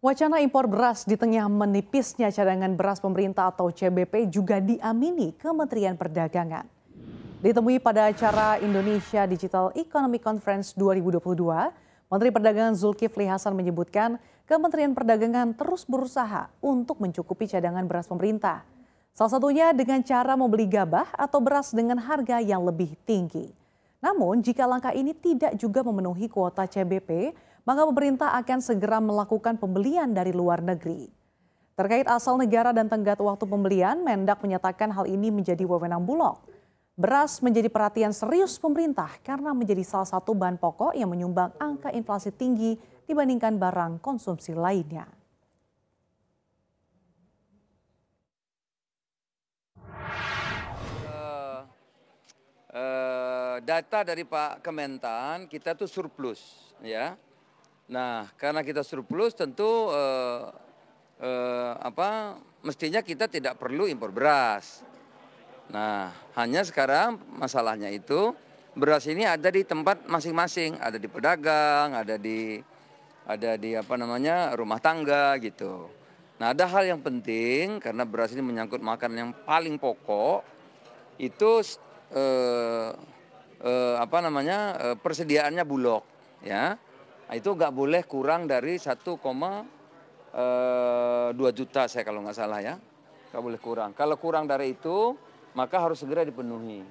Wacana impor beras di tengah menipisnya cadangan beras pemerintah atau CBP juga diamini Kementerian Perdagangan. Ditemui pada acara Indonesia Digital Economy Conference 2022, Menteri Perdagangan Zulkifli Hasan menyebutkan Kementerian Perdagangan terus berusaha untuk mencukupi cadangan beras pemerintah. Salah satunya dengan cara membeli gabah atau beras dengan harga yang lebih tinggi. Namun jika langkah ini tidak juga memenuhi kuota CBP, maka pemerintah akan segera melakukan pembelian dari luar negeri. Terkait asal negara dan tenggat waktu pembelian, Mendak menyatakan hal ini menjadi wewenang Bulog. Beras menjadi perhatian serius pemerintah karena menjadi salah satu bahan pokok yang menyumbang angka inflasi tinggi dibandingkan barang konsumsi lainnya. Uh, uh, data dari Pak Kementan kita tuh surplus ya Nah, karena kita surplus tentu eh, eh, apa mestinya kita tidak perlu impor beras. Nah, hanya sekarang masalahnya itu beras ini ada di tempat masing-masing, ada di pedagang, ada di ada di apa namanya rumah tangga gitu. Nah, ada hal yang penting karena beras ini menyangkut makanan yang paling pokok itu eh, eh, apa namanya eh, persediaannya bulog ya Nah, itu nggak boleh kurang dari 1,2 eh, juta saya kalau nggak salah ya. Nggak boleh kurang. Kalau kurang dari itu maka harus segera dipenuhi.